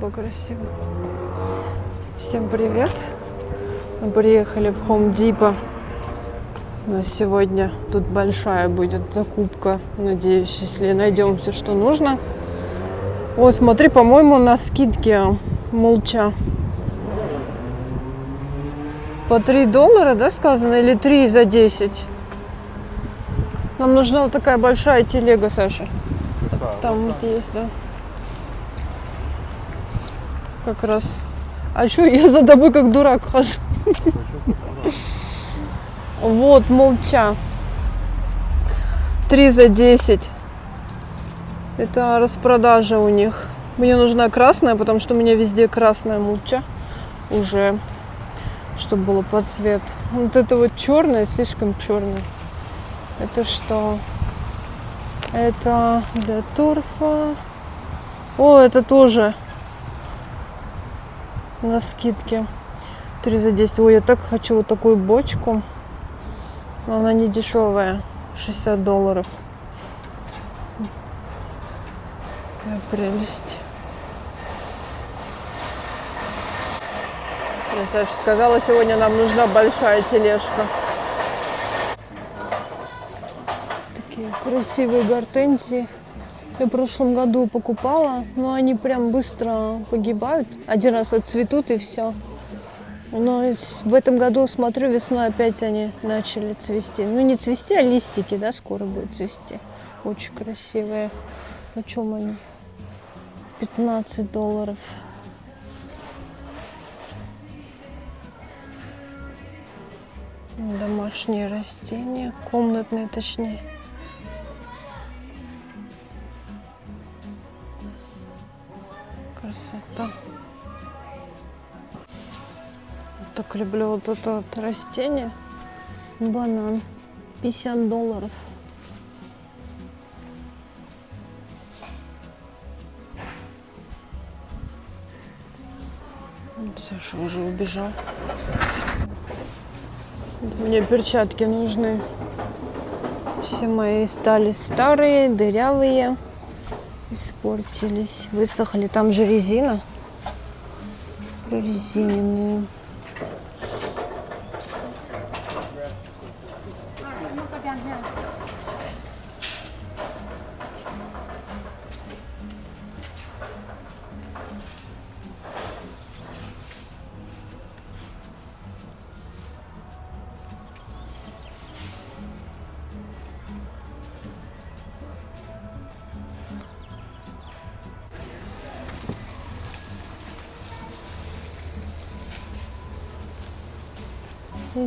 Небо красивое. Всем привет. Мы приехали в Home Depot. У нас сегодня тут большая будет закупка. Надеюсь, если найдем все, что нужно. О, смотри, по-моему, на скидке молча. По 3 доллара, да, сказано? Или 3 за 10? Нам нужна вот такая большая телега, Саша. Там вот есть, да. Как раз. А что я за тобой как дурак хожу? Вот, молча. 3 за 10. Это распродажа у них. Мне нужна красная, потому что у меня везде красная молча уже, чтобы было под цвет. Вот это вот черное, слишком черное. Это что? Это для торфа. О, это тоже на скидке. 3 за 10. Ой, я так хочу вот такую бочку. Но она не дешевая. 60 долларов. Какая прелесть. Я Саша сказала, сегодня нам нужна большая тележка. Такие красивые гортензии. Я в прошлом году покупала, но они прям быстро погибают. Один раз отцветут и все. Но в этом году, смотрю, весной опять они начали цвести. Ну, не цвести, а листики, да, скоро будут цвести. Очень красивые. О чем они? 15 долларов. Домашние растения, комнатные точнее. Красота. Так люблю вот это вот растение. Банан. 50 долларов. Саша уже убежал. Мне перчатки нужны. Все мои стали старые, дырявые. Испортились, высохли. Там же резина. Прорезиненные.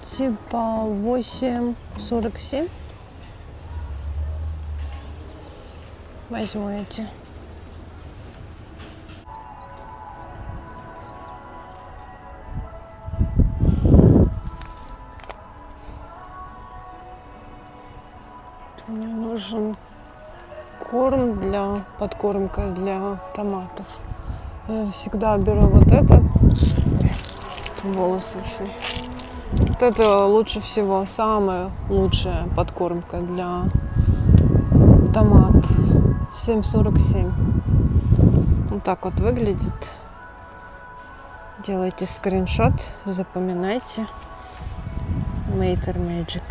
Эти по 8,47. Возьму эти. Мне нужен корм для подкормка для томатов. Я всегда беру вот этот. Волосы ушли. Вот это лучше всего, самая лучшая подкормка для томат. 7,47. Вот так вот выглядит. Делайте скриншот, запоминайте. Mater Magic.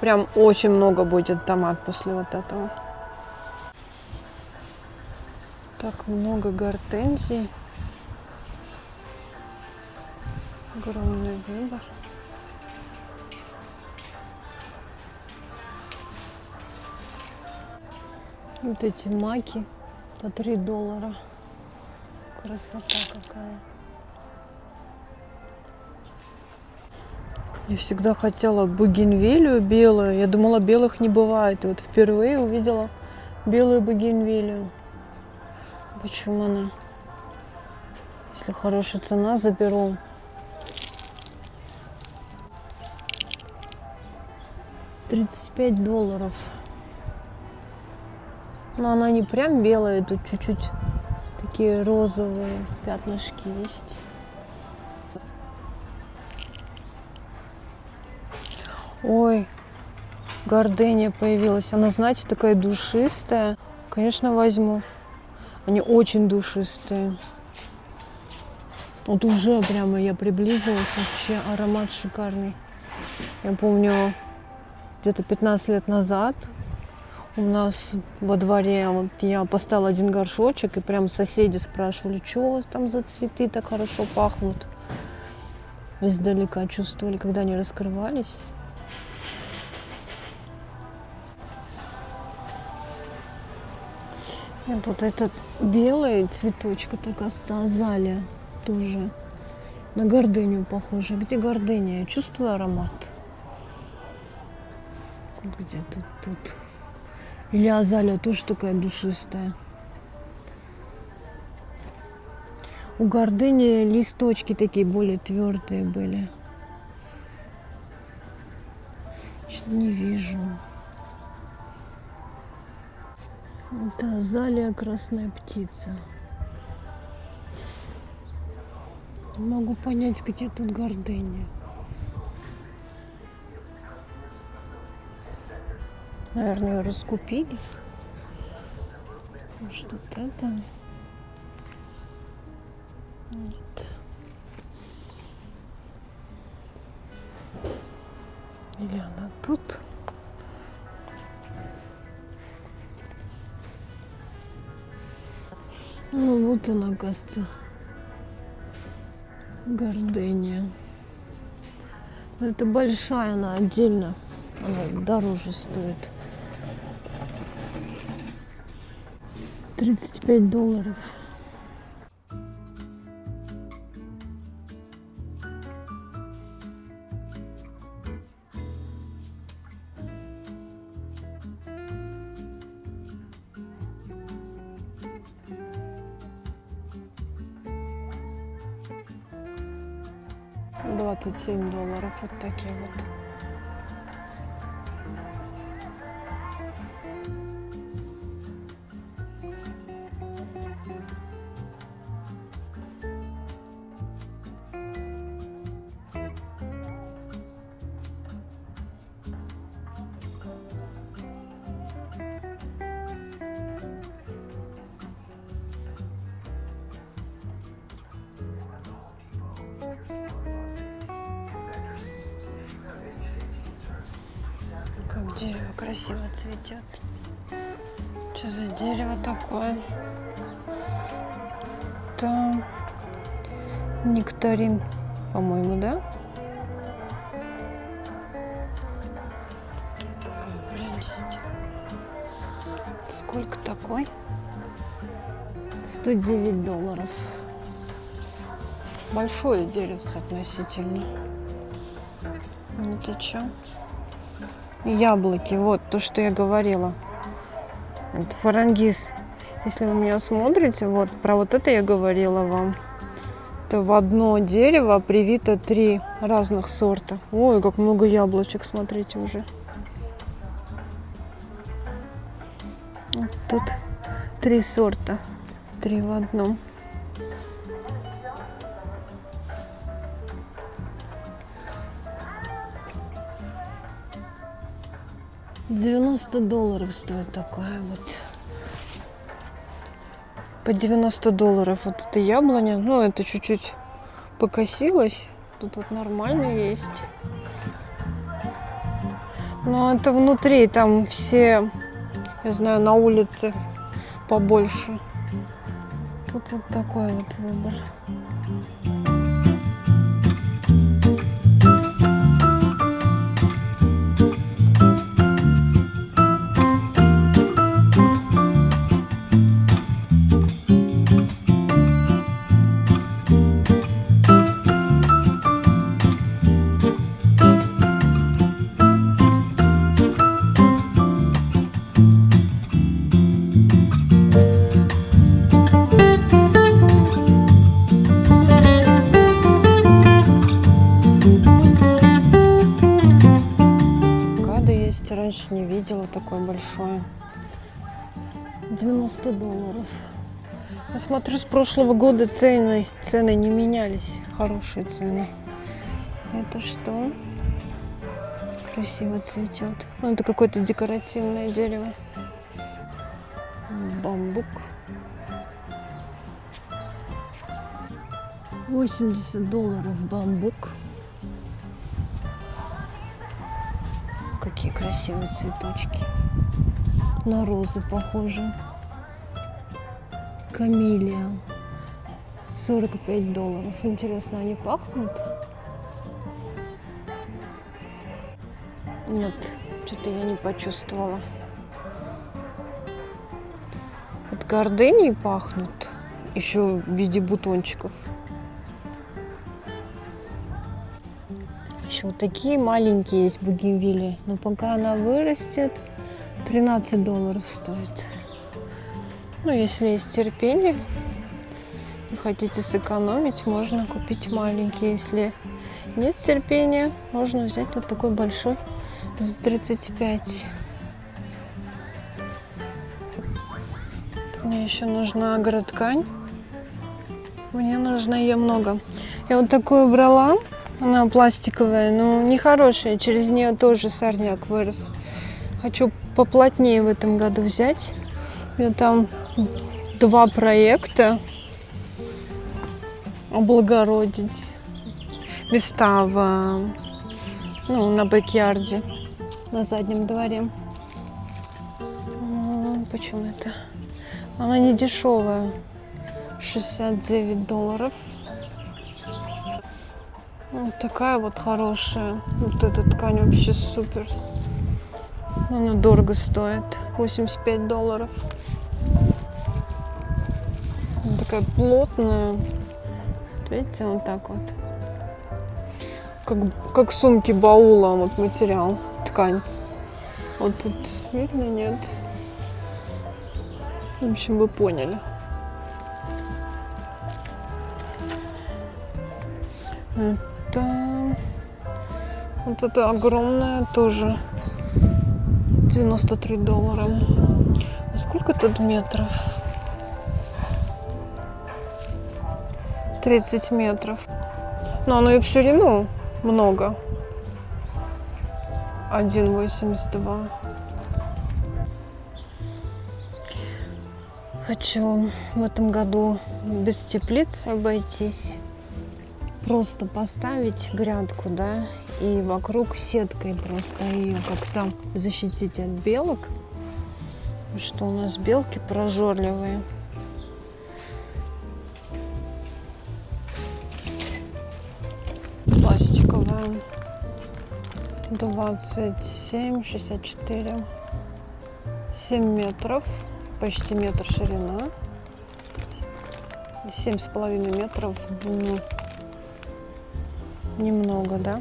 Прям очень много будет томат после вот этого. Так много гортензий. Огромный выбор. Вот эти маки по 3 доллара. Красота какая. Я всегда хотела бугенвилию белую. Я думала, белых не бывает. И вот впервые увидела белую бугенвилию. Почему она? Если хорошая цена, заберу. Тридцать пять долларов. Но она не прям белая, тут чуть-чуть такие розовые пятнышки есть. Ой, Гордыня появилась. Она, знаете, такая душистая. Конечно, возьму. Они очень душистые. Вот уже прямо я приблизилась. Вообще аромат шикарный. Я помню, где-то 15 лет назад у нас во дворе вот я поставила один горшочек, и прям соседи спрашивали, что у вас там за цветы так хорошо пахнут. Издалека чувствовали, когда они раскрывались. И тут этот белый цветочек, это, кажется, азалия тоже. На гордыню похоже. Где гордыня? Я чувствую аромат. Где-то тут. Или азалия тоже такая душистая. У гордыни листочки такие более твердые были. Что-то не вижу. Это азалия красная птица. Не могу понять, где тут гордыня. Наверное, раскупили. Может, вот это? Нет. Или она тут? Ну вот она, кажется, гордыня. Это большая, она отдельно. Она дороже стоит. 35 долларов. Двадцать семь долларов вот такие вот. Дерево красиво цветет. Что за дерево такое? Это нектарин, по-моему, да? Какая прелесть. Сколько такой? 109 долларов. Большое деревце относительно. Это что? Яблоки, вот то, что я говорила. Вот фарангиз. Если вы меня смотрите, вот про вот это я говорила вам. Это в одно дерево привито три разных сорта. Ой, как много яблочек, смотрите уже. Вот тут три сорта. Три в одном. Девяносто долларов стоит такая вот. По 90 долларов вот эта яблоня. Ну, это чуть-чуть покосилось. Тут вот нормально есть. Но это внутри, там все, я знаю, на улице побольше. Тут вот такой вот выбор. 90 долларов. Я смотрю, с прошлого года цены, цены не менялись. Хорошие цены. Это что? красиво цветет. Ну, это какое-то декоративное дерево. Бамбук. 80 долларов бамбук. Какие красивые цветочки. На розы похожи. Камилия. 45 долларов. Интересно, они пахнут? Нет, что-то я не почувствовала. Вот гордыней пахнут. Еще в виде бутончиков. Еще вот такие маленькие есть бугенвилли. Но пока она вырастет, 13 долларов стоит. Ну, если есть терпение и хотите сэкономить, можно купить маленький. Если нет терпения, можно взять вот такой большой за 35. Мне еще нужна агроткань. Мне нужно ее много. Я вот такую брала. Она пластиковая, но нехорошая. Через нее тоже сорняк вырос. Хочу поплотнее в этом году взять. Меня там два проекта облагородить места в, ну, на бэк-ярде, на заднем дворе. Почему это? Она не дешевая. 69 долларов. Вот такая вот хорошая. Вот эта ткань вообще супер. Она дорого стоит. 85 долларов. Такая плотная. Вот видите, вот так вот. Как, как сумки баула вот материал, ткань. Вот тут видно, нет? В общем, вы поняли. Это... Вот это огромное тоже 93 доллара. А сколько тут метров? 30 метров. Но оно и в ширину много. 1,82. Хочу в этом году без теплиц обойтись. Просто поставить грядку, да, и вокруг сеткой просто ее как-то защитить от белок. Что у нас белки прожорливые. 27, 64. 7 метров. Почти метр ширина. Семь с половиной метров в длину. Немного, да?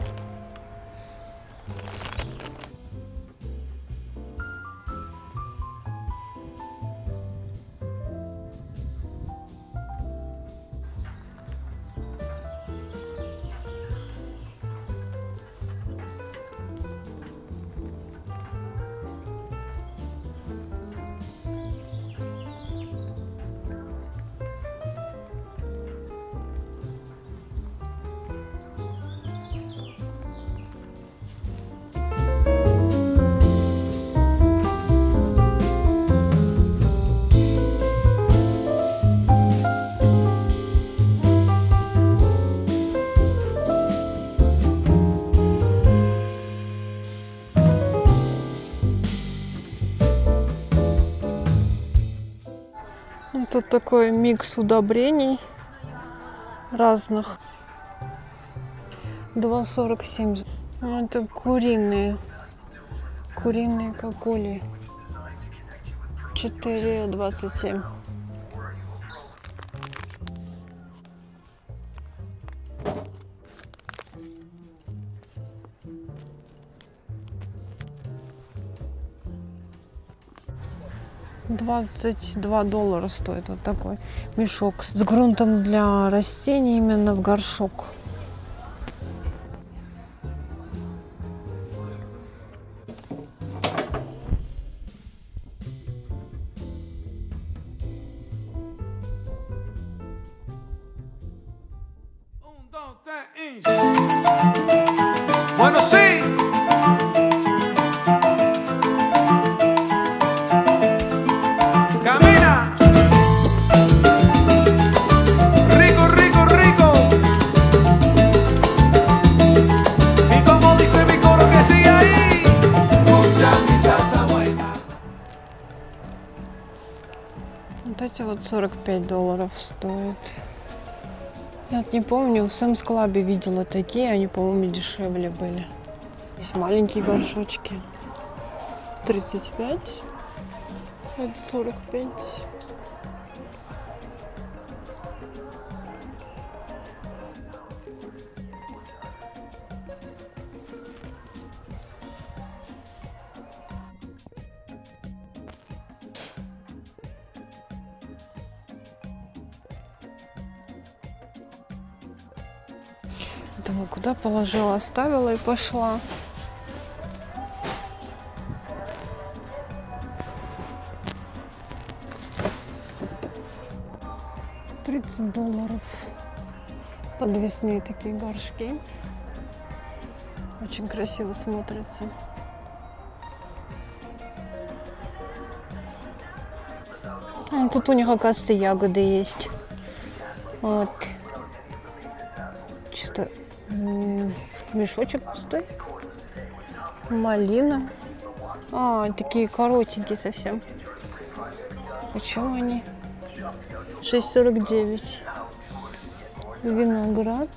Тут такой микс удобрений разных. 2,47. Ну, это куриные. Куриные кокули. 4,27. Двадцать два доллара стоит вот такой мешок с грунтом для растений именно в горшок. 45 долларов стоят. Я вот не помню, в Сэмс Клабе видела такие, они, по-моему, дешевле были. Есть маленькие горшочки. 35. Это 45. Думаю, куда положила, оставила и пошла. Тридцать долларов. Подвесные такие горшки. Очень красиво смотрится. А, Тут у них, оказывается, ягоды есть. Вот. Что-то мешочек пустой. Малина. А, такие коротенькие совсем. Почему они? 6,49. Виноград.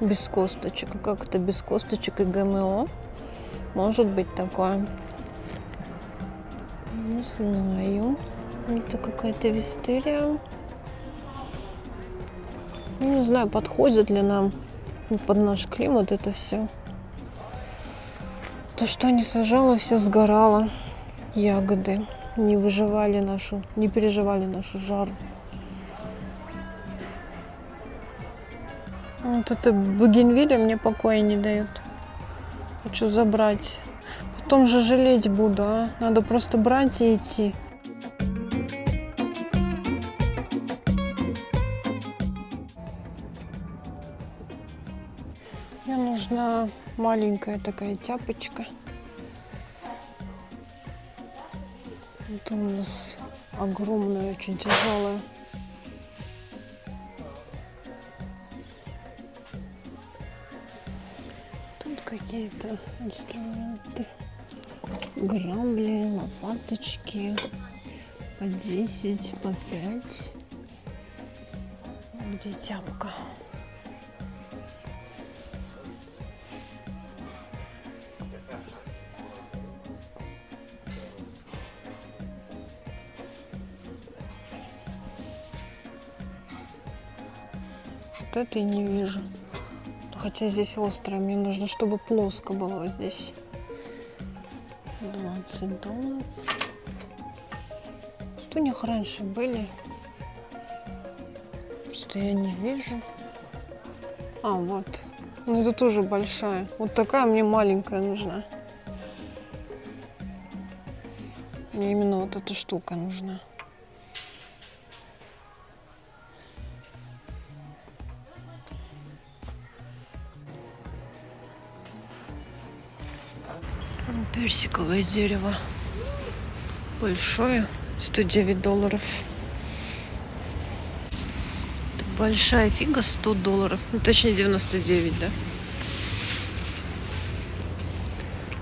Без косточек. А Как это без косточек и ГМО? Может быть такое. Не знаю. Это какая-то вистерия. Не знаю, подходит ли нам под наш климат это все. То, что не сажала, все сгорало. Ягоды не выживали нашу, не переживали нашу жару. Вот это бугенвилля мне покоя не дает. Хочу забрать. Потом же жалеть буду, а? Надо просто брать и идти. Нужна маленькая такая тяпочка. Это у нас огромная, очень тяжелая. Тут какие-то инструменты. Грабли, лопаточки. По 10, по 5. Где тяпка? Это и не вижу. Хотя здесь острое. Мне нужно, чтобы плоско было вот здесь. 20 долларов. Что у них раньше были? Что я не вижу. А, вот. Ну, это тоже большая. Вот такая мне маленькая нужна. Мне именно вот эта штука нужна. Персиковое дерево. Большое. 109 долларов. Это большая фига 100 долларов. Ну, точнее 99, да?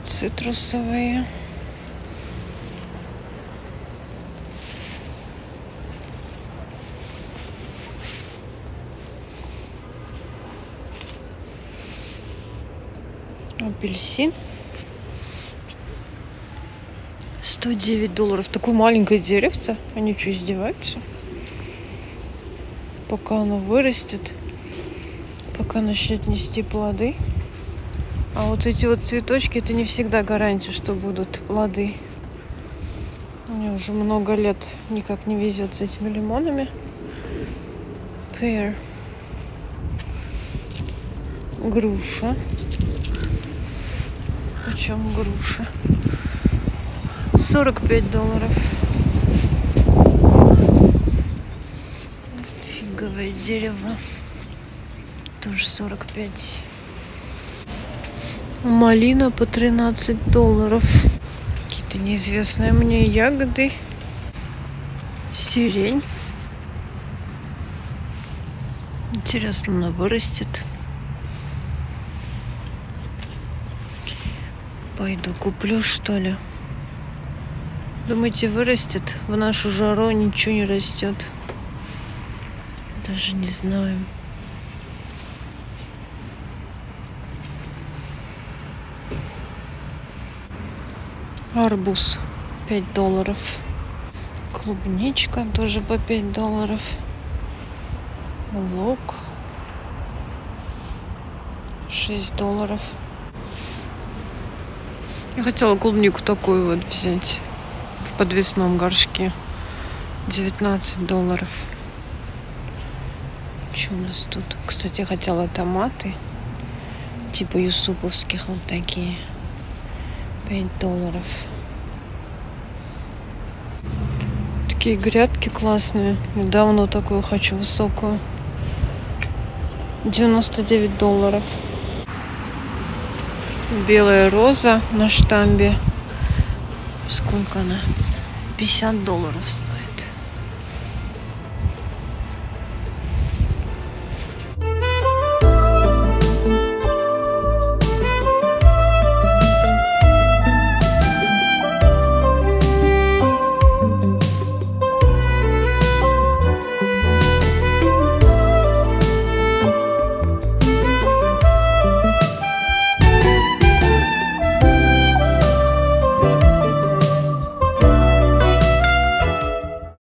Цитрусовые. Апельсин. 109 долларов. Такое маленькое деревце. Они что, издеваются? Пока оно вырастет, пока начнет нести плоды. А вот эти вот цветочки, это не всегда гарантия, что будут плоды. Мне уже много лет никак не везет с этими лимонами. Pear. Груша. Почем груша? 45 долларов. Фиговое дерево. Тоже 45. Малина по 13 долларов. Какие-то неизвестные мне ягоды. Сирень. Интересно, она вырастет. Пойду куплю, что ли. Думаете, вырастет? В нашу жару ничего не растет. Даже не знаю. Арбуз 5 долларов. Клубничка тоже по 5 долларов. Лук 6 долларов. Я хотела клубнику такую вот взять подвесном горшке. 19 долларов. Что у нас тут? Кстати, хотела томаты. Типа юсуповских вот такие. 5 долларов. Такие грядки классные. Давно такую хочу высокую. 99 долларов. Белая роза на штамбе. Сколько она? 50 долларов стоит.